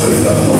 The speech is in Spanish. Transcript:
responsabilidad.